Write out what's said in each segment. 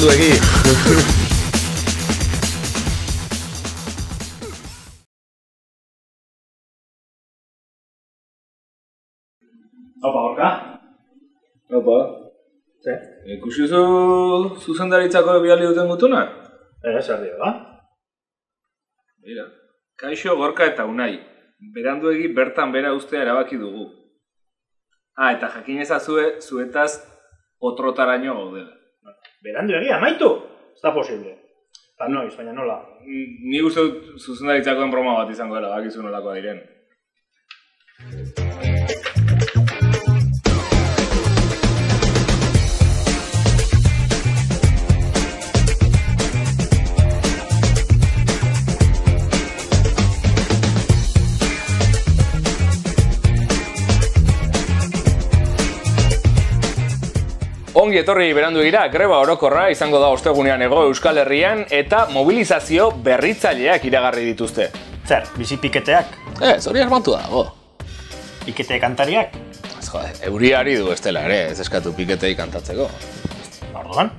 berandu egi. Opa, orka? Opa, Ze? ikusi zu zuzendaritzako biali duten gutuna? Eh, zer dio, da? Mira, kaixo gorka eta unai. Beranduegi bertan bera ustea erabaki dugu. Ah, eta jakin ezazue, zuetaz otrotaraino gaudela. Berandu egia, amaitu? Ez da posible. Eta noiz, baina nola. Ni dut zuzendaritzakoen broma bat izango dela, bakizu nolakoa diren. Ongi etorri berandu gira, greba orokorra izango da ostegunean ego Euskal Herrian eta mobilizazio berritzaileak iragarri dituzte. Zer, bizi piketeak? Ez, hori asmatu dago. Pikete kantariak? Ez jode, euriari du estela ere, ez eskatu piketei kantatzeko. Orduan?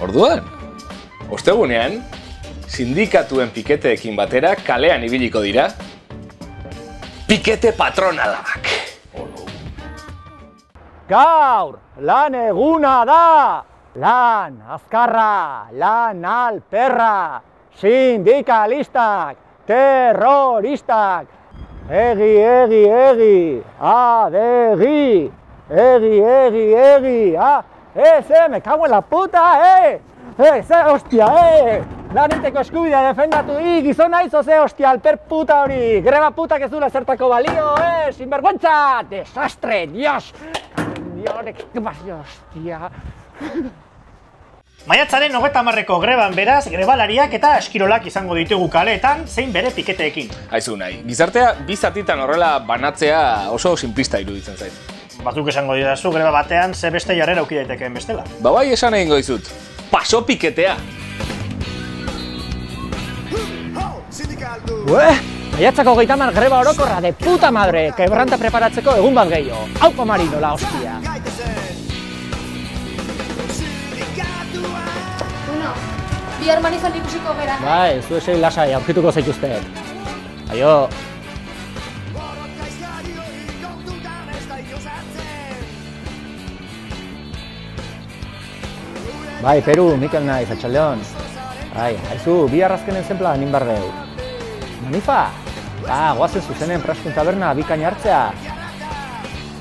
Orduan, ostegunean, sindikatuen piketeekin batera kalean ibiliko dira, pikete patronalak. Gaur, lan eguna da! Lan, azkarra, lan alperra, sindikalistak, terroristak, egi, egi, egi, adegi, egi, egi, egi, ah, ez, eh, me cago en la puta, eh! Eh, ze, hostia, eh! Lan egiteko eskubidea defendatu, i, gizon naiz, ze, hostia, alper puta hori! Greba putak ez duela zertako balio, eh! Sinvergüenza! Desastre, dios! Diorek, bazio, hostia! Maiatzaren hogeta marreko greban beraz, grebalariak eta eskirolak izango ditugu kaleetan, zein bere piketeekin. Haizu nahi, gizartea bi zatitan horrela banatzea oso simplista iruditzen zait. Batzuk esango didazu, greba batean, ze beste jarrera auki daitekeen bestela. Ba bai esan egingo dizut, paso piketea! Ue, maiatzako gehieta mar greba orokorra de puta madre, kebranta preparatzeko egun bat gehiago. Hauko marino, la hostia. Bihar manifan ikusiko gera. Bai, zu esei lasai, aurkituko zaituzte. Aio, Bai, Peru, Mikel naiz, atxaldeon. Bai, haizu, bi arrazkenen zenpla nin bar deu. Manifa? Ba, goazen zuzenen praskun taberna bikain hartzea.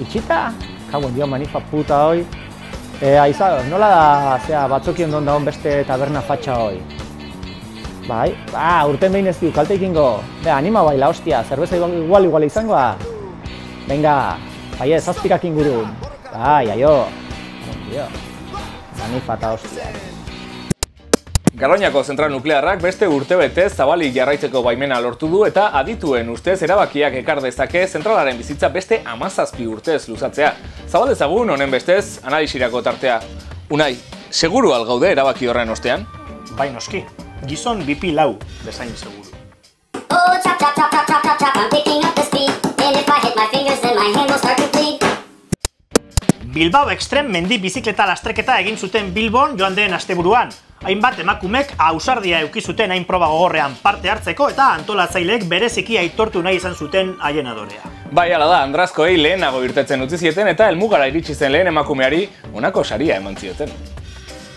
Itxita? Kauen dio manifa puta hoi. E, aiza, nola da, zea, batzoki ondon daun beste taberna fatxa hoi? Bai, ba, urten behin ez diu, kalte ikingo. Be, anima bai, la hostia, zerbeza igual, igual, igual izangoa. Venga, bai ez, zazpikak ingurun. Bai, aio. Dio, manifa eta hostia. Garoñako zentral nuklearrak beste urtebete zabalik jarraitzeko baimena lortu du eta adituen ustez erabakiak ekar dezake zentralaren bizitza beste amazazpi urtez luzatzea. Zabal dezagun honen bestez analisirako tartea. Unai, seguru algaude erabaki horren ostean? Bai noski, gizon bipi lau, bezain seguru. Oh, chop, chop, chop, chop, chop, chop, chop, I'm picking up the speed. And if I hit my fingers, then my hand will start to bleed. Bilbao Extreme mendi bizikleta lastreketa egin zuten Bilbon joan den asteburuan. Hainbat emakumek ausardia euki zuten hain proba gogorrean parte hartzeko eta antolatzaileek bereziki aitortu nahi izan zuten haien adorea. Bai, ala da, Andrazkoei lehenago irtetzen utzi zieten eta helmugara iritsi zen lehen emakumeari honako saria eman zioten.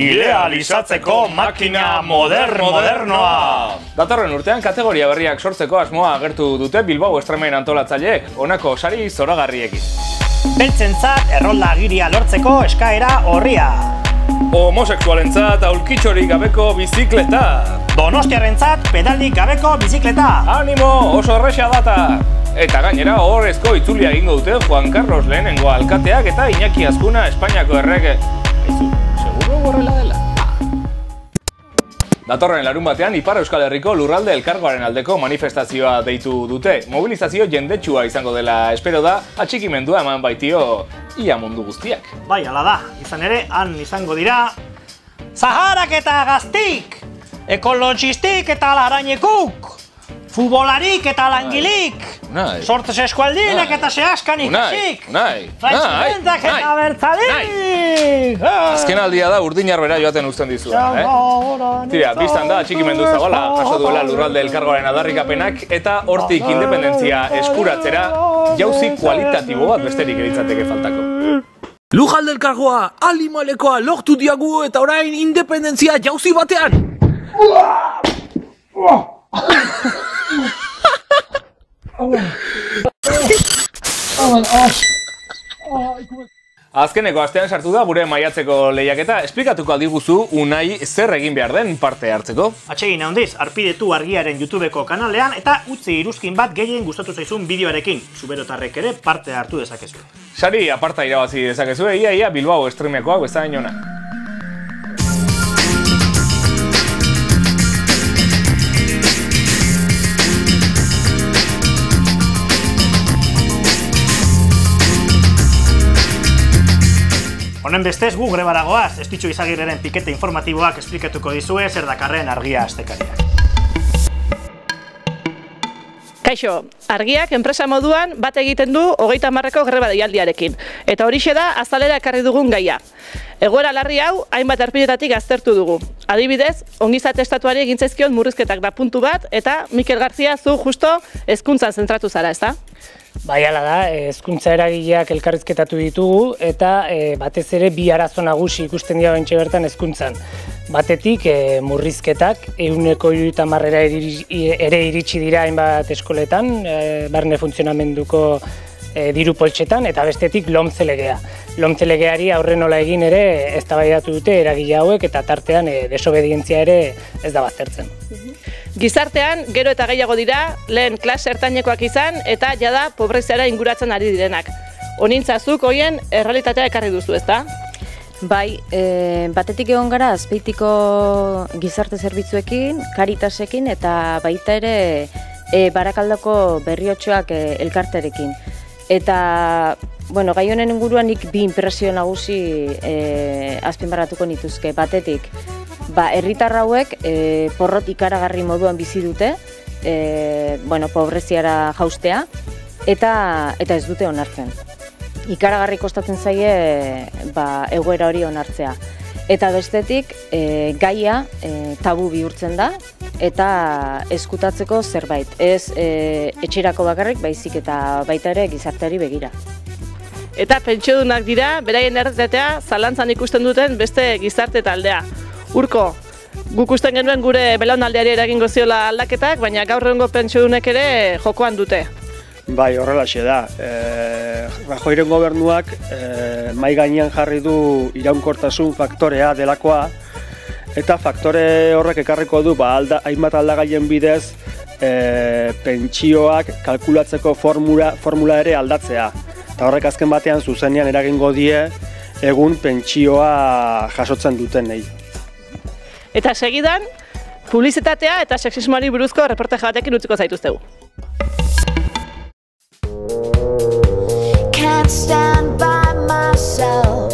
Idealizatzeko makina moder modernoa! Datorren urtean kategoria berriak sortzeko asmoa agertu dute Bilbao Estremen antolatzaileek, honako sari zoragarriekin. Beltzentzat errolda agiria lortzeko eskaera horria. Homosexualentzat aulkitxorik gabeko bizikleta. Donostiarrentzat pedalik gabeko bizikleta. Animo, oso erresa data! Eta gainera horrezko itzulia egingo dute Juan Carlos lehenengo alkateak eta Iñaki Azkuna Espainiako errege. Aizu, seguro horrela dela? Datorren larun batean, Ipar Euskal Herriko lurralde elkargoaren aldeko manifestazioa deitu dute. Mobilizazio jendetsua izango dela espero da, atxikimendua eman baitio ia mundu guztiak. Bai, ala da, izan ere, han izango dira... Zaharak eta gaztik! Ekologistik eta larainekuk! Futbolarik eta langilik! Unai. Sortzez eskualdinek eta zehazkan Unai, ikasik! unai, unai, eta bertzalik! Azken aldia da urdin arbera joaten uzten dizuena, eh? Tira, biztan da, atxikimendu zabala, jaso duela lurralde elkargoaren adarrikapenak, eta hortik independentzia eskuratzera, jauzi kualitatibo bat besterik eritzateke faltako. Lujalde elkargoa, alimalekoa lortu diagu eta orain independentzia jauzi batean! Azkeneko astean sartu da gure maiatzeko lehiaketa, esplikatuko aldiguzu unai zer egin behar den parte hartzeko. Atsegin handiz, arpidetu argiaren YouTubeko kanalean eta utzi iruzkin bat gehien gustatu zaizun bideoarekin. Zuberotarrek ere parte hartu dezakezu. Sari aparta irabazi dezakezu, ia ia Bilbao estremekoak bezain ona. Honen bestez gu grebaragoaz, estitxu izagirreren pikete informatiboak esplikatuko dizue zer dakarren argia astekariak. Kaixo, argiak enpresa moduan bat egiten du hogeita marreko greba deialdiarekin. Eta horixe da azalera ekarri dugun gaia. Egoera larri hau, hainbat erpidetatik aztertu dugu. Adibidez, ongizate estatuari egintzaizkion murrizketak da puntu bat, eta Mikel Garzia zu justo hezkuntzan zentratu zara, ezta? Bai, hala da, hezkuntza eragileak elkarrizketatu ditugu eta e, batez ere bi arazo nagusi ikusten dira bentsa bertan hezkuntzan. Batetik e, murrizketak ehuneko hamarrera ere iritsi dira hainbat eskoletan, e, barne funtzionamenduko e, diru poltsetan eta bestetik lomtze legea. Lomtze legeari aurre nola egin ere eztabaidatu dute eragile hauek eta tartean e, desobedientzia ere ez da baztertzen. Gizartean, gero eta gehiago dira, lehen klas ertainekoak izan eta jada pobreziara inguratzen ari direnak. Onintzazuk hoien errealitatea ekarri duzu, ezta? Bai, e, batetik egon gara azpeitiko gizarte zerbitzuekin, karitasekin eta baita ere e, barakaldoko berriotxoak e, elkarterekin. Eta, bueno, gai honen inguruan nik bi impresio nagusi e, azpimarratuko nituzke. Batetik, ba, herritar hauek e, porrot ikaragarri moduan bizi dute, e, bueno, pobreziara jaustea, eta, eta ez dute onartzen. Ikaragarri kostatzen zaie ba, egoera hori onartzea. Eta bestetik, e, gaia e, tabu bihurtzen da, eta eskutatzeko zerbait. Ez e, etxerako bakarrik, baizik eta baita ere gizarteari begira. Eta pentsiodunak dira, beraien erretetea zalantzan ikusten duten beste gizarte taldea. Urko, guk usten genuen gure belaunaldiari eragingo ziola aldaketak, baina gaur egungo pentsiodunek ere jokoan dute. Bai, horrelaxe da. E, Rajoiren gobernuak e, mai gainean jarri du iraunkortasun faktorea delakoa, eta faktore horrek ekarriko du ba, alda, hainbat aldagaien bidez e, pentsioak kalkulatzeko formula, formula ere aldatzea. Eta horrek azken batean zuzenean eragingo die egun pentsioa jasotzen duten nahi. Eta segidan, publizitatea eta sexismoari buruzko reportaje batekin utziko zaituztegu. Can't stand by myself.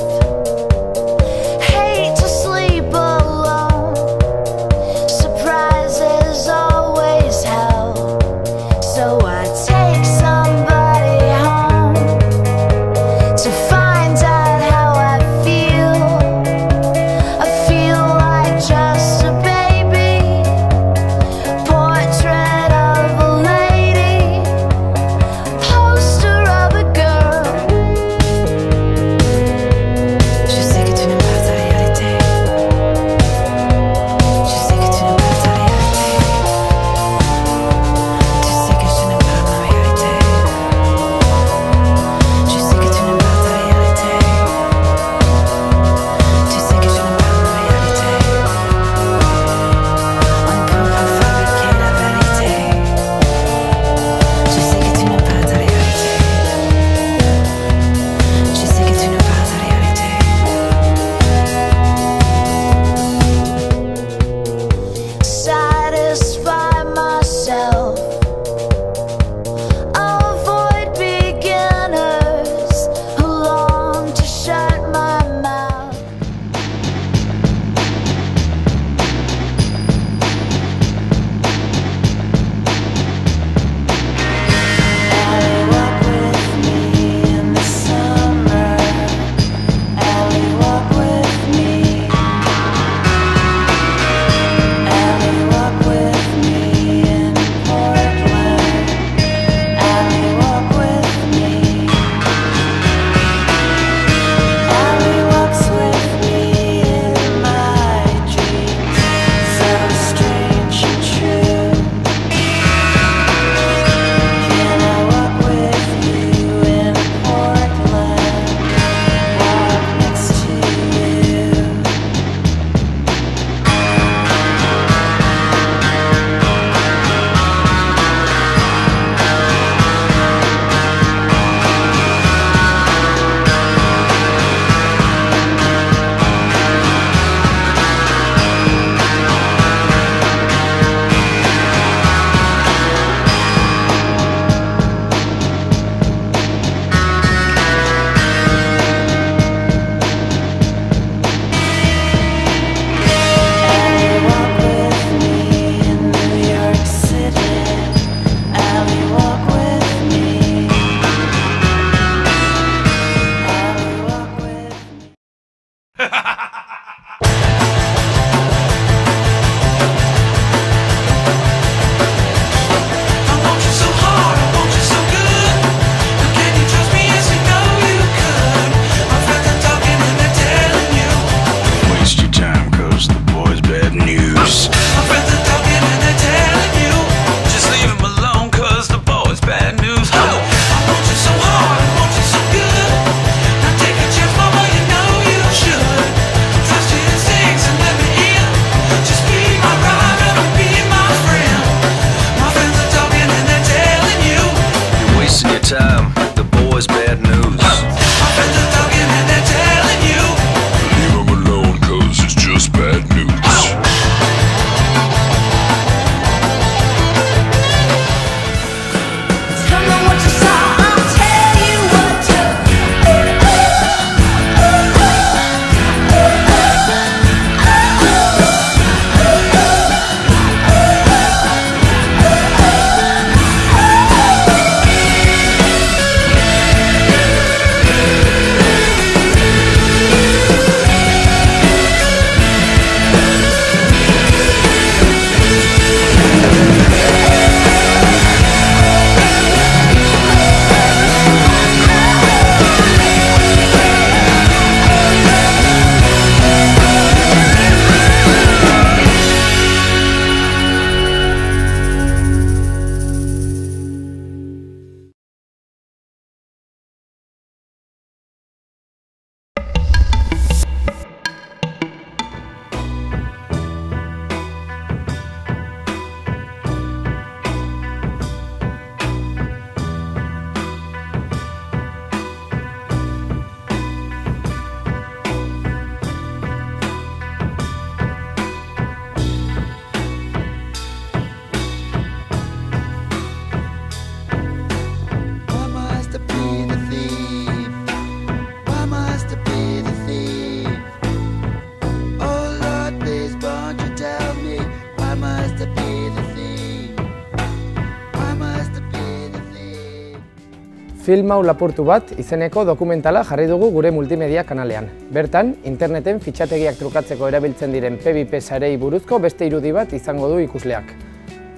Film hau lapurtu bat izeneko dokumentala jarri dugu gure multimedia kanalean. Bertan, interneten fitxategiak trukatzeko erabiltzen diren P2P sarei buruzko beste irudi bat izango du ikusleak.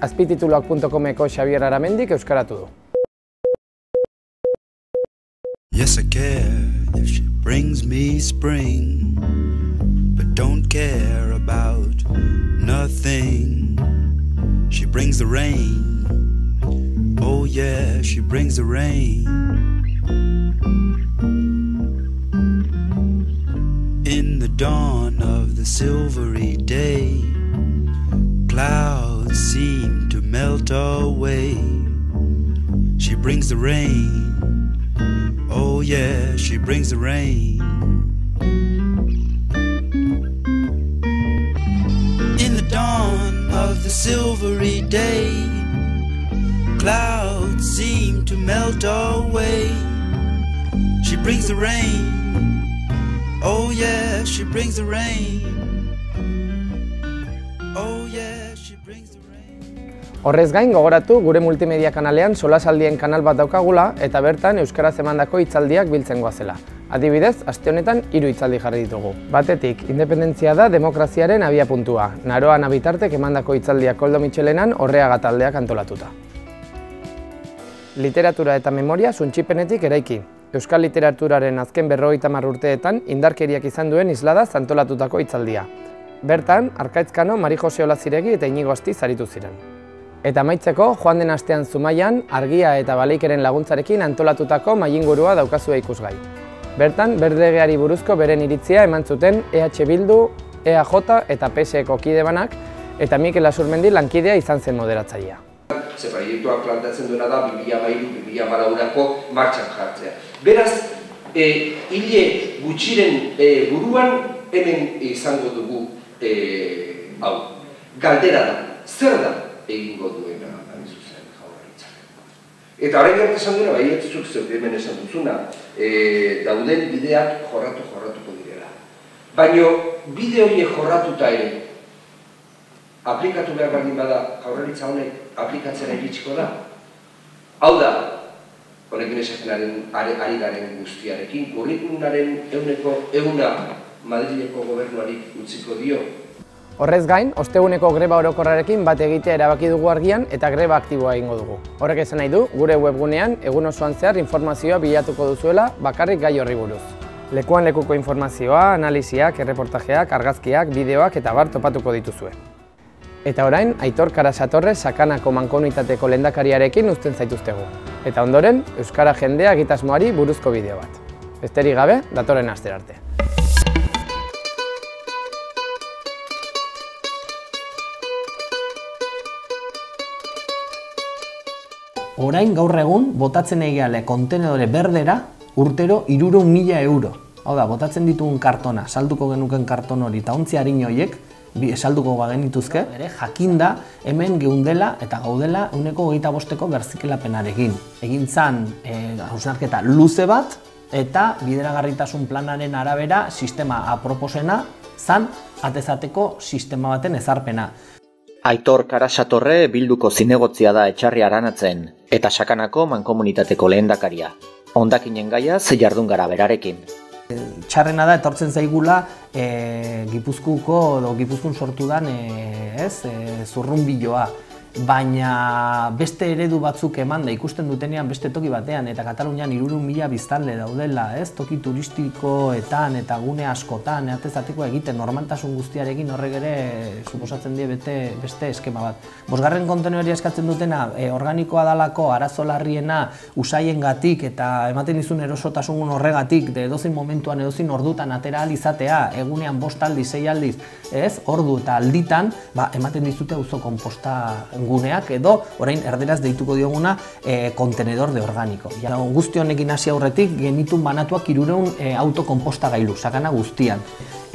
Azpitituluak.comeko Xabier Aramendik euskaratu du. Yes, I care if she brings me spring, but don't care about nothing. She brings the rain. Oh, yeah, she brings the rain. In the dawn of the silvery day, clouds seem to melt away. She brings the rain. Oh yeah, she brings the rain. In the dawn of the silvery day, clouds seem to melt away. She brings the rain. Oh yeah, she brings the rain. Oh yeah, she brings the Horrez gain gogoratu gure multimedia kanalean solasaldien kanal bat daukagula eta bertan euskaraz emandako hitzaldiak biltzen goazela. Adibidez, aste honetan hiru hitzaldi jarri ditugu. Batetik, independentzia da demokraziaren abia puntua. Naroan abitartek emandako hitzaldiak Koldo Mitxelenan horreaga taldeak antolatuta. Literatura eta memoria suntxipenetik eraiki. Euskal literaturaren azken berrogeita urteetan indarkeriak izan duen islada zantolatutako hitzaldia. Bertan, Arkaitzkano, Mari Jose Olaziregi eta Inigo Asti zaritu ziren. Eta amaitzeko, joan den astean Zumaian, argia eta baleikeren laguntzarekin antolatutako mailingurua daukazue ikusgai. Bertan, berdegeari buruzko beren iritzia eman zuten EH Bildu, EAJ eta PSeko kide banak, eta Mikel Asurmendi lankidea izan zen moderatzailea. Ze proiektuak plantatzen duena da 2002-2004ako martxan jartzea. Beraz, e, hile gutxiren e, buruan hemen izango dugu e, hau. Galdera da, zer da egingo duena hain zuzen jaurlaritzak. Eta orain arte esan duena, bai zuk zeuk hemen esan duzuna, e, dauden bideak jorratu jorratuko direla. Baina bide horiek jorratuta ere, aplikatu behar baldin bada jaurlaritza honek aplikatzera iritsiko da. Hau da, honekin esatenaren ari, ari garen guztiarekin, kurrikulunaren euneko euna Madrileko gobernuari utziko dio. Horrez gain, osteguneko greba orokorrarekin bat egitea erabaki dugu argian eta greba aktiboa egingo dugu. Horrek esan nahi du, gure webgunean egun osoan zehar informazioa bilatuko duzuela bakarrik gai horri buruz. Lekuan lekuko informazioa, analiziak, erreportajeak, argazkiak, bideoak eta bar topatuko dituzue. Eta orain, Aitor Karasatorre sakanako mankomunitateko lendakariarekin uzten zaituztegu. Eta ondoren, Euskara jendea egitasmoari buruzko bideo bat. Besterik gabe, datorren aster arte. Orain gaur egun botatzen egiale kontenedore berdera urtero irureun mila euro. Hau da, botatzen ditugun kartona, salduko genuken karton hori eta ontzi harin horiek, bi salduko bagenituzke, ere jakinda hemen geundela eta gaudela uneko hogeita bosteko berzikelapenarekin. Egin zan e, hausnarketa luze bat eta bideragarritasun planaren arabera sistema aproposena zan atezateko sistema baten ezarpena. Aitor Karasatorre bilduko zinegotzia da etxarri aranatzen, eta sakanako mankomunitateko lehendakaria. Hondakinen gaiaz jardun gara berarekin. Txarrena da etortzen zaigula e, Gipuzkuko edo Gipuzkun sortu dan e, ez, e, zurrunbiloa. Baina beste eredu batzuk eman da ikusten dutenean beste toki batean eta Katalunian irurun mila biztanle daudela, ez? Toki turistikoetan eta gune askotan, atezateko egiten normaltasun guztiarekin horrek ere suposatzen die bete, beste eskema bat. Bosgarren kontenedori eskatzen dutena e, organikoa dalako arazo larriena usaien eta ematen dizun erosotasun horregatik de edozein momentuan edozein ordutan atera izatea egunean bost aldiz, sei aldiz, ez? Ordu eta alditan, ba, ematen dizute auzo konposta guneak edo orain erderaz deituko dioguna e, kontenedor de organiko. Ja, guzti honekin hasi aurretik genitun banatuak irureun e, autokomposta gailu, sakana guztian.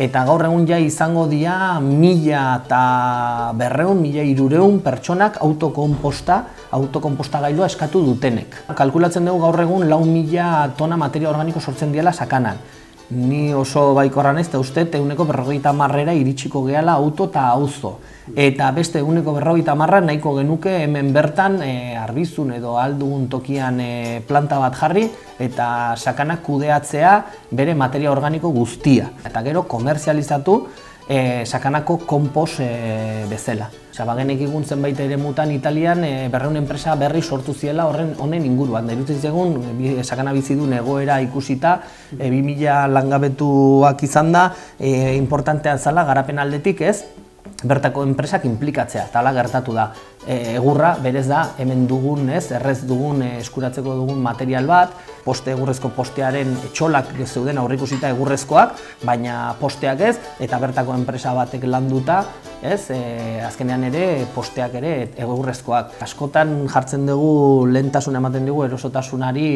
Eta gaur egun ja izango dira mila eta berreun, mila irureun pertsonak autokomposta, autokomposta gailua eskatu dutenek. Kalkulatzen dugu gaur egun lau mila tona materia organiko sortzen diala sakanan. Ni oso baikorran ez, eta uste, euneko berrogeita marrera iritsiko gehala auto eta auzo. Eta beste eguneko berrogeita marra nahiko genuke hemen bertan e, arbizun edo aldugun tokian e, planta bat jarri eta sakanak kudeatzea bere materia organiko guztia. Eta gero komerzializatu e, sakanako kompos e, bezala. Osea, bagenek egun zenbait ere mutan Italian e, berreun enpresa berri sortu ziela horren honen inguruan. Da irutzen egun bi, sakana bizi du egoera ikusita, e, 2000 langabetuak izan da, e, importantea zala garapen aldetik ez, bertako enpresak inplikatzea, eta hala gertatu da. E, egurra, berez da, hemen dugun, ez, errez dugun, e, eskuratzeko dugun material bat, poste egurrezko postearen etxolak zeuden aurrikusita egurrezkoak, baina posteak ez, eta bertako enpresa batek landuta, ez, e, azkenean ere posteak ere egurrezkoak. Askotan jartzen dugu lehentasun ematen dugu erosotasunari,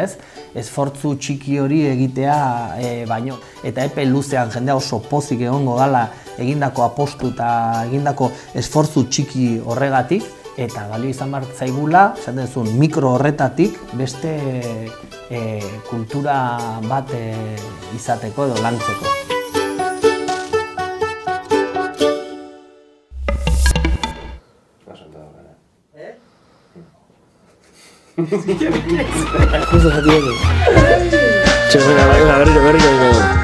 ez, esfortzu txiki hori egitea e, baino. Eta epe luzean jendea oso pozik egongo dala egindako apostu eta egindako esfortzu txiki horregatik, eta balio izan behar zaigula, esan duzun, mikro horretatik beste e, kultura bat e, izateko edo lantzeko. Aku salah dia nih. Jangan dengerin, dengerin, dengerin.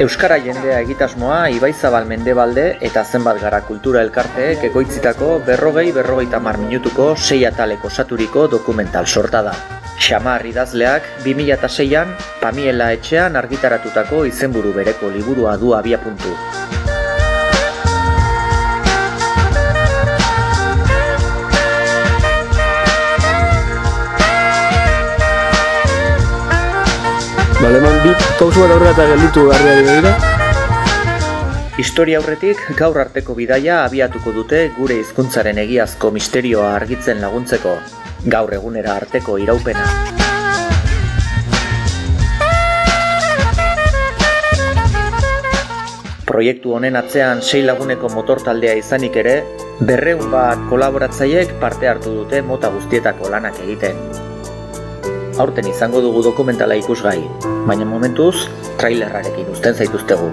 Euskara jendea egitasmoa Ibaizabal Mendebalde eta zenbat gara kultura elkarteek ekoitzitako berrogei berrogeita mar minutuko sei ataleko saturiko dokumental sorta da. Xamar idazleak 2006an Pamiela etxean argitaratutako izenburu bereko liburua du abiapuntu. Bale, eman bi pausu bat aurrera eta gelditu garriari begira. Historia aurretik gaur arteko bidaia abiatuko dute gure hizkuntzaren egiazko misterioa argitzen laguntzeko. Gaur egunera arteko iraupena. Proiektu honen atzean sei laguneko motor taldea izanik ere, berreun bat kolaboratzaileek parte hartu dute mota guztietako lanak egiten. Aurten izango dugu dokumentala ikusgai, baina momentuz trailerrarekin uzten zaituztegu.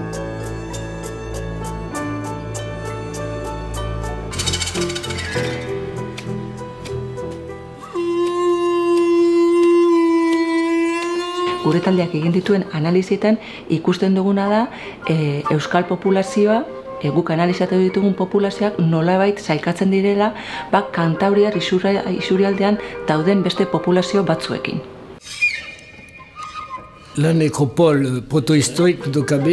gure taldeak egin dituen analizietan ikusten duguna da e, euskal populazioa e. La nécropole protohistorique d'Okabe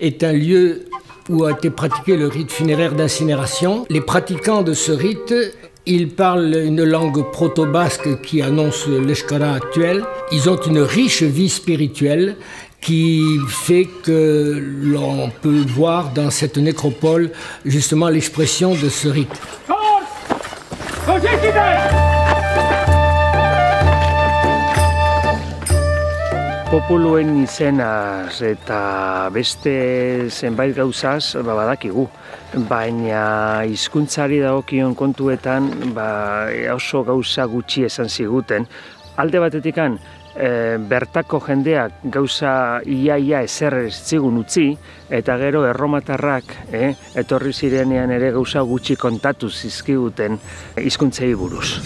est un lieu où a été pratiqué le rite funéraire d'incinération. Les pratiquants de ce rite, ils parlent une langue proto-basque qui annonce l'eshkara actuel. Ils ont une riche vie spirituelle qui fait que l'on peut voir dans cette nécropole justement l'expression de ce rite. Populuen izenaz eta beste zenbait gauzaz ba, badakigu. Baina hizkuntzari dagokion kontuetan ba, oso gauza gutxi esan ziguten. Alde batetikan, e, bertako jendeak gauza iaia ezer ez zigun utzi, eta gero erromatarrak eh, etorri zirenean ere gauza gutxi kontatu zizkiguten hizkuntzei buruz.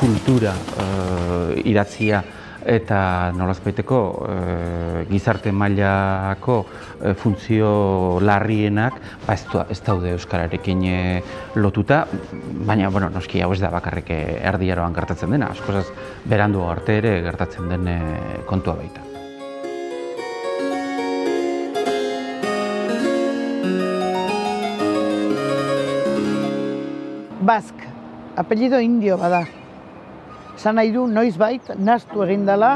kultura eh, idatzia eta nolazbaiteko eh, gizarte mailako eh, funtzio larrienak ba ez, ez daude euskararekin eh, lotuta, baina bueno, noski hau ez da bakarrik erdiaroan gertatzen dena, askozaz berandu arte ere gertatzen den eh, kontua baita. Bask, apellido indio bada. Esan nahi du noizbait nastu egin dela,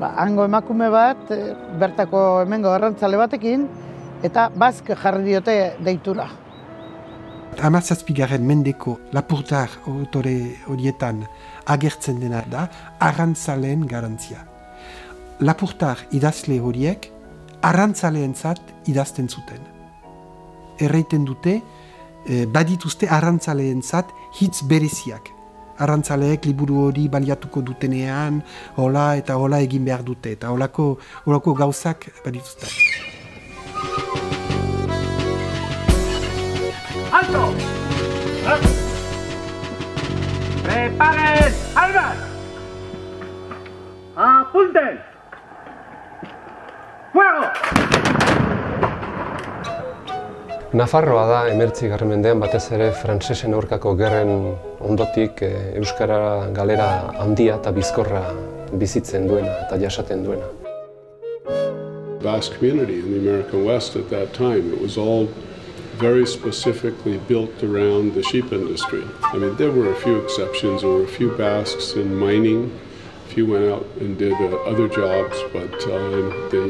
ba, hango emakume bat, eh, bertako hemengo garrantzale batekin, eta Bask jarri diote deitura. Hamazazpigarren mendeko lapurtar autore horietan agertzen dena da arrantzaleen garantzia. Lapurtar idazle horiek arrantzaleentzat idazten zuten. Erreiten dute, eh, badituzte arrantzaleentzat hitz bereziak. Arrantzaleek liburu hori baliatuko dutenean, hola eta hola egin behar dute, eta holako, holako gauzak badituzte. ¡Alto! ¡Preparen armas! ¡Apunten! ¡Fuego! Nafarroa da emertzi mendean batez ere frantsesen aurkako gerren ondotik eh, Euskara galera handia eta bizkorra bizitzen duena eta jasaten duena. Basque community in the American West at that time. It was all very specifically built around the sheep industry. I mean, there were a few exceptions. There were a few Basques in mining. A few went out and did uh, other jobs, but uh, the,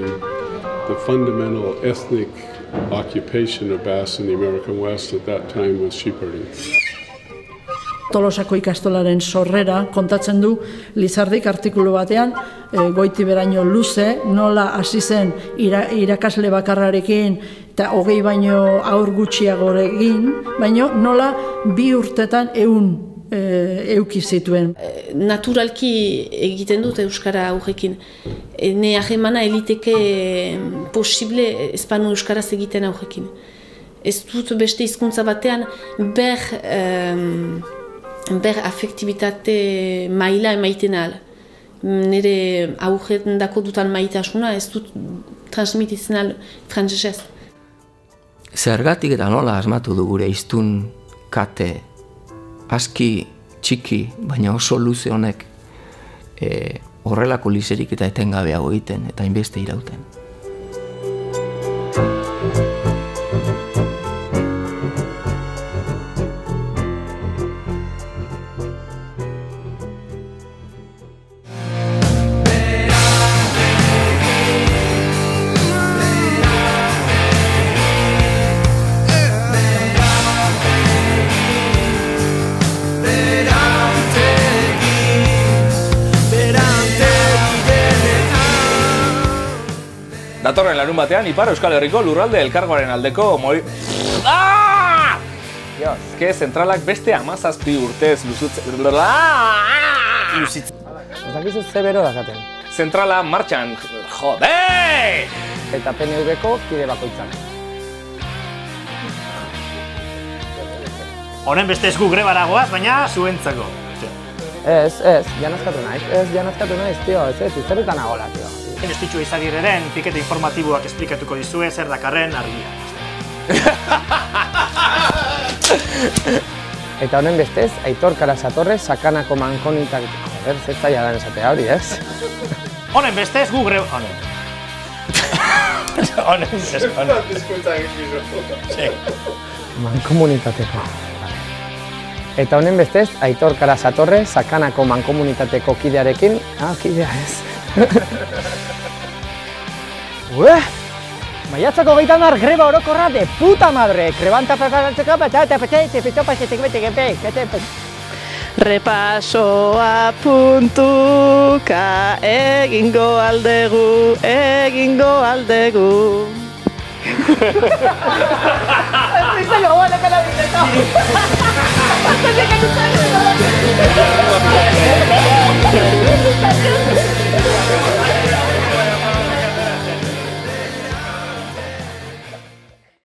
the fundamental ethnic occupation of Basques in the American West at that time was sheep herding. Tolosako ikastolaren sorrera kontatzen du Lizardik artikulu batean, e, goiti beraino luze, nola hasi zen ira, irakasle bakarrarekin eta hogei baino aur gutxiagorekin, baino nola bi urtetan ehun e, euki zituen. naturalki egiten dut Euskara aurrekin. E, Ne ahemana eliteke posible espanu Euskaraz egiten aurrekin. Ez dut beste hizkuntza batean ber, em, ber afektibitate maila emaiten ahal. Nire aurretan dako dutan maitasuna ez dut transmititzen ahal frantzesez. Zergatik eta nola asmatu du gure iztun kate aski txiki, baina oso luze honek e, horrelako liserik eta etengabeago egiten eta inbeste irauten. Larun batean, Ipar Euskal Herriko lurralde elkargoaren aldeko moi... Ah! Ezke zentralak beste amazazpi urtez luzutzen... Luzitzen. Ez dakizu ze bero dakaten. Zentrala martxan, jode! Eta PNV-ko kide bakoitzak. Honen beste esku grebara goaz, baina zuentzako. Ez, ez, janazkatu naiz, ez, janazkatu naiz, tio, ez, ez, izerretan agola, tio. Estitxu izagirreren pikete informatiboak esplikatuko dizue zer dakarren argia. Eta honen bestez, Aitor Karasatorre sakanako mankonitak... Joder, ez zaila dan esatea hori, ez? Honen bestez gu greu... Honen. Honen bestez, honen. Sí. Mankomunitateko. Eta honen bestez, Aitor Karasatorre sakanako mankomunitateko kidearekin... Ah, kidea ez. Ue, maiatzako gaita mar greba orokorra de puta madre, krebanta pakaratzeko, eta eta petxe, eta petxe, petxe, petxe, Repasoa puntuka egingo aldegu, egingo aldegu. Ez dizu joan ekala bizetan. Ez dizu joan ekala bizetan.